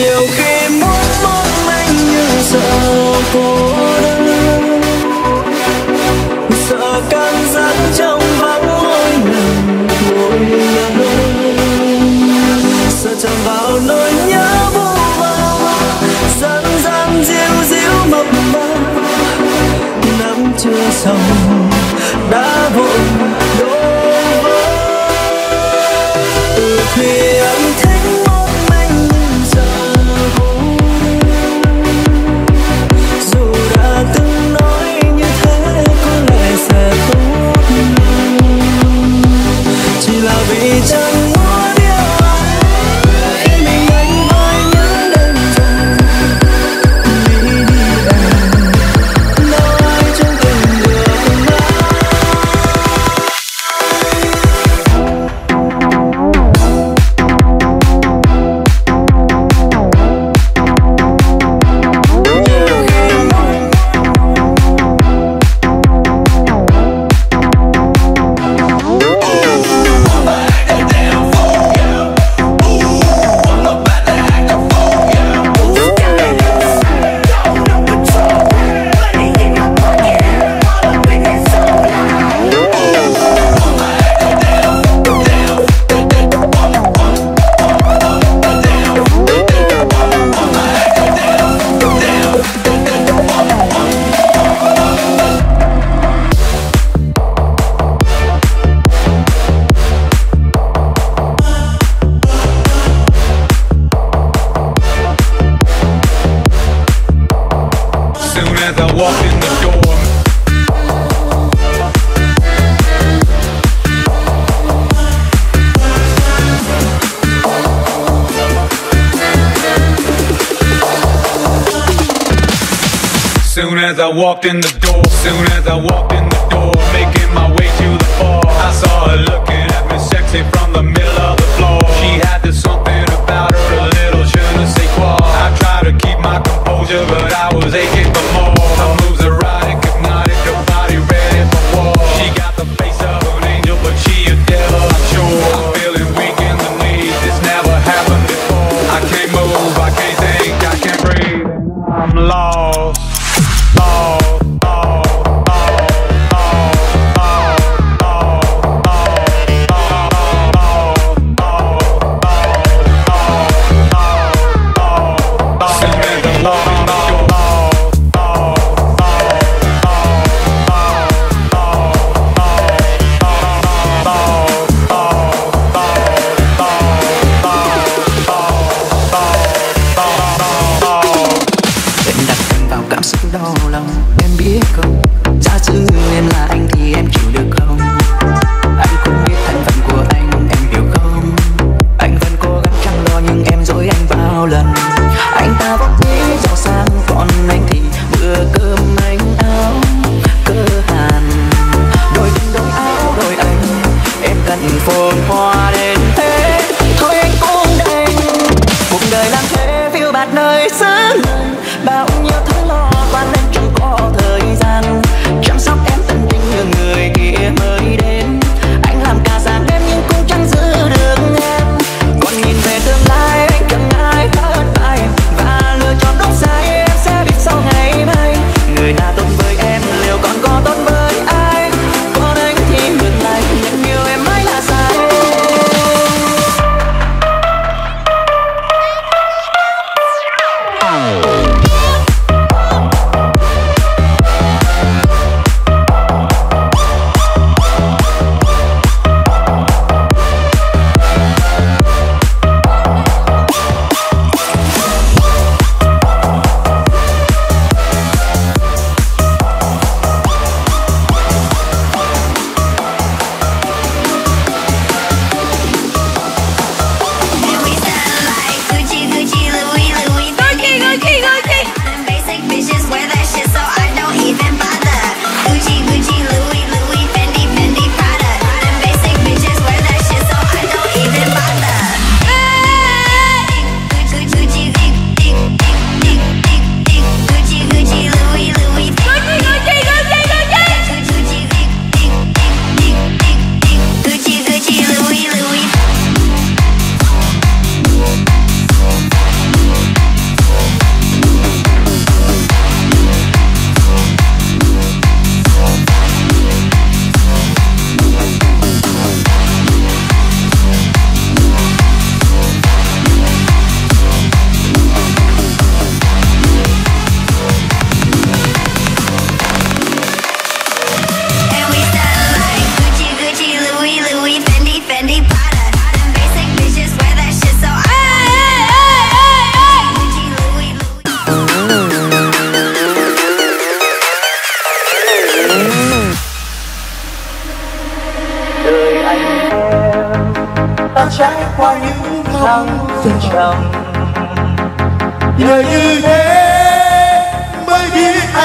nhiều khi muốn mong anh nhưng sợ cô đơn. Sợ cảm giác trong vắng mỗi lần mỗi lần sợ chạm vào nỗi nhớ vô vơ gian gian diu diu mập mờ. Năm chưa xong, đã vội as I walked in the door, soon as I walked in đau lòng, em biết không? Ra giữ em là anh thì em chịu được không?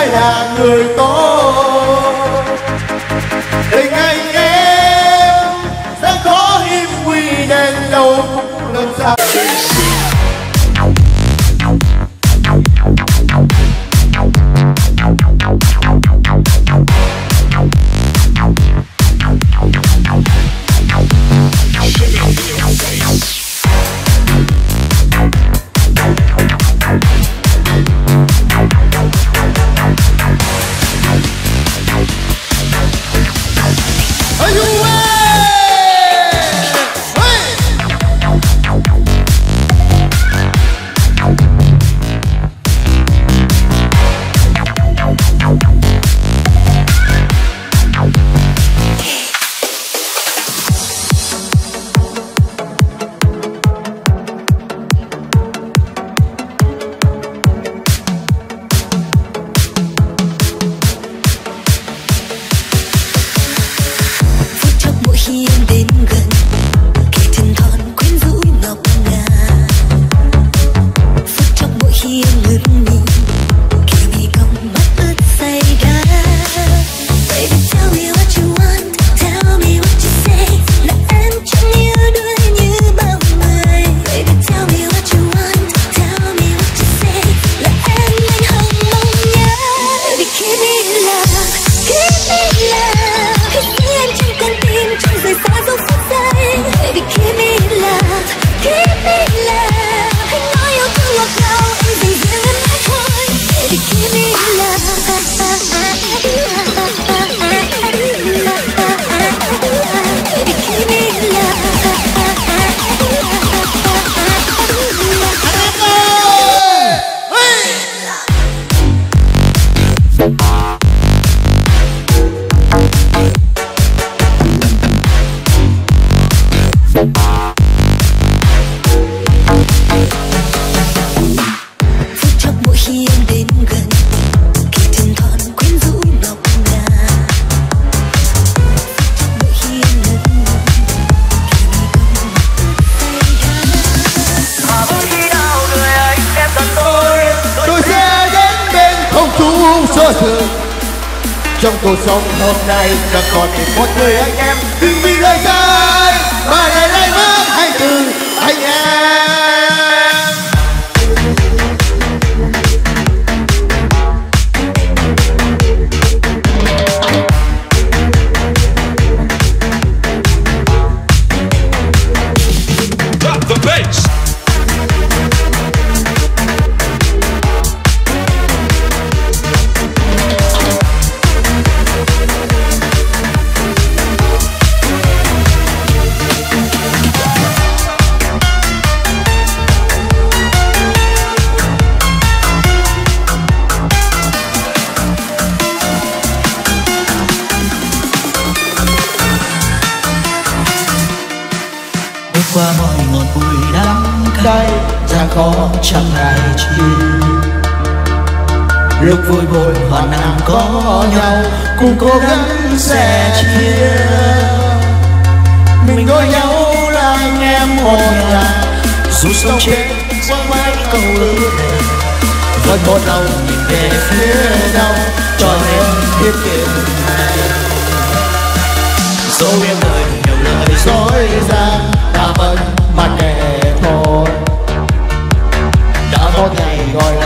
sẽ là người tốt? Tình anh em sẽ khó im quy đèn đầu cũng làm sao. trong hôm nay ta còn thêm một người anh em. qua mọi ngọn bụi đắng cay. Gian khó chẳng ngại chi lúc vui buồn hoàn nạn có nhau, cùng cố gắng sẻ chia. Mình có nhau là anh em một nhà. Dù sống chết qua mãi câu ước vẫn một lòng nhìn về phía nhau, cho em biết điều này. Dẫu biết đời dối gian ta vẫn mà kẻ thôi. Đã có ngày gọi là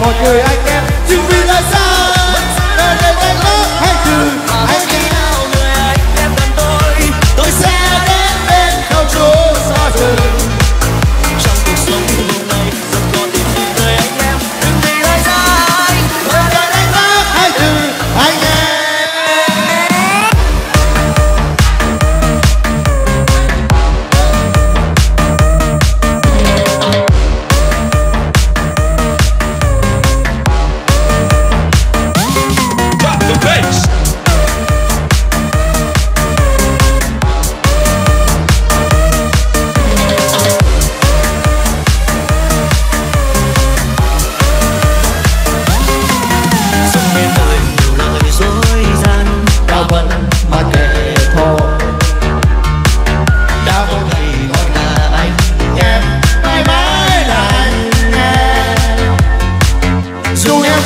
một người anh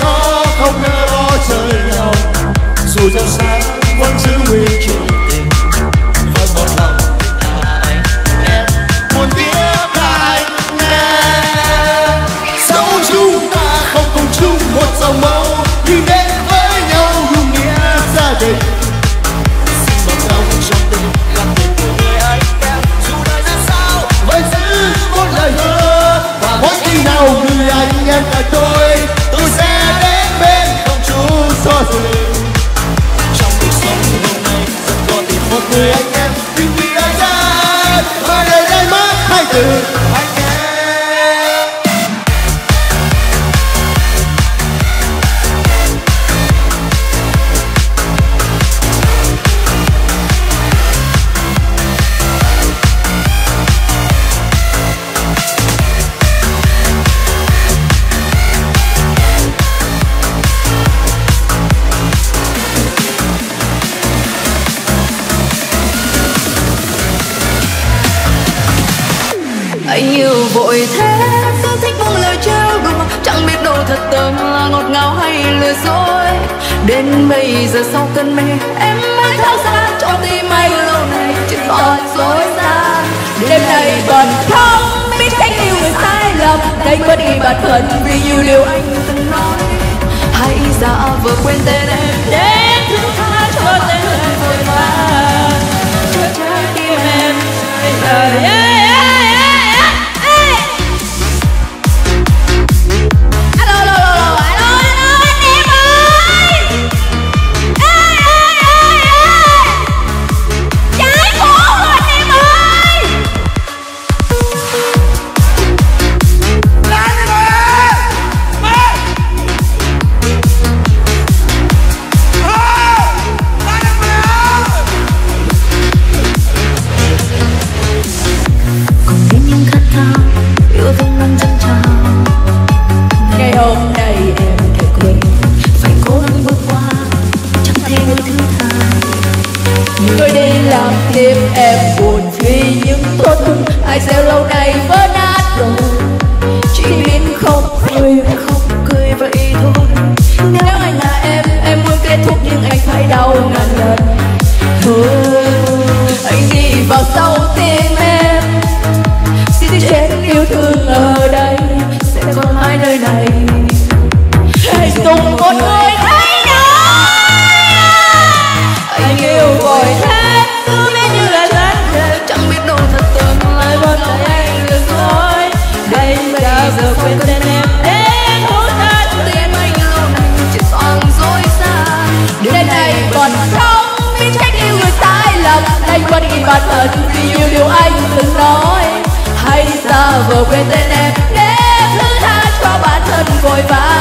nó không nỡ bỏ trời lòng dù cho sáng vẫn giữ do sau cơn mê. Em mới thấu ra cho tim mây lâu này chỉ còn dối gian đêm nay còn không biết cách yêu người sai lầm. Đánh mất đi bản thân vì nhiều điều anh từng nói. Hãy giả vờ quên tên em để thứ tha cho tên em vội vã cho trái tim em lời em. về tên em. Để thứ tha cho bản thân vội vã.